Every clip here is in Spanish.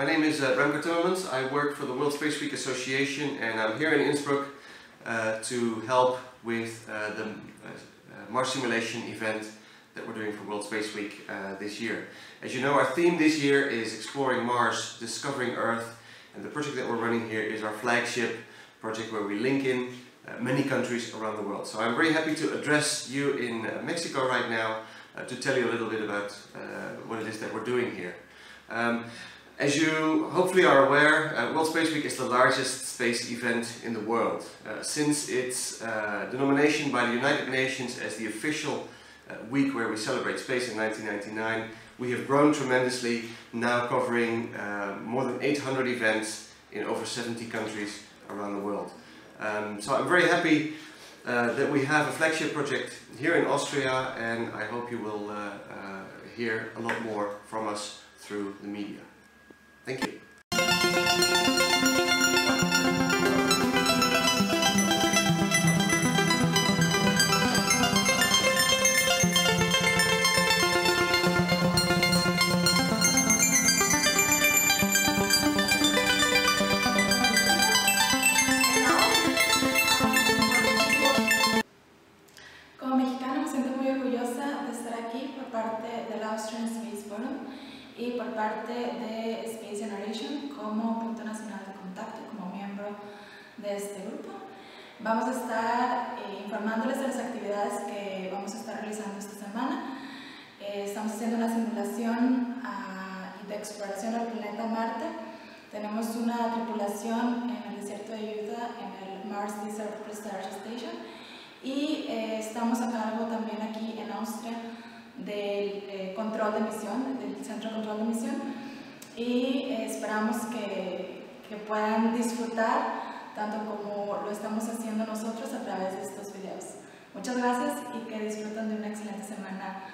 My name is uh, Remco Timmermans. I work for the World Space Week Association and I'm here in Innsbruck uh, to help with uh, the uh, uh, Mars simulation event that we're doing for World Space Week uh, this year. As you know, our theme this year is Exploring Mars, Discovering Earth, and the project that we're running here is our flagship project where we link in many countries around the world. So I'm very happy to address you in Mexico right now to tell you a little bit about what it is that we're doing here. Um, as you hopefully are aware, uh, World Space Week is the largest space event in the world. Uh, since its uh, denomination by the United Nations as the official uh, week where we celebrate space in 1999, we have grown tremendously, now covering uh, more than 800 events in over 70 countries around the world. Um, so I'm very happy uh, that we have a flagship project here in Austria and I hope you will hear a lot more from us through the media. Thank you. Como mexicana me siento muy orgullosa de estar aquí por parte del Austrian Space Forum y por parte de Space Generation como punto nacional de contacto, como miembro de este grupo. Vamos a estar eh, informándoles de las actividades que vamos a estar realizando esta semana. Eh, estamos haciendo una simulación ah, de exploración al planeta Marte. Tenemos una tripulación en el desierto de Utah, en el Mars Desert Research Station y eh, estamos a cargo también aquí en Austria del eh, control de misión, del Centro de Control de Misión y eh, esperamos que, que puedan disfrutar tanto como lo estamos haciendo nosotros a través de estos videos. Muchas gracias y que disfruten de una excelente semana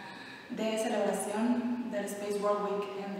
de celebración del Space World Week en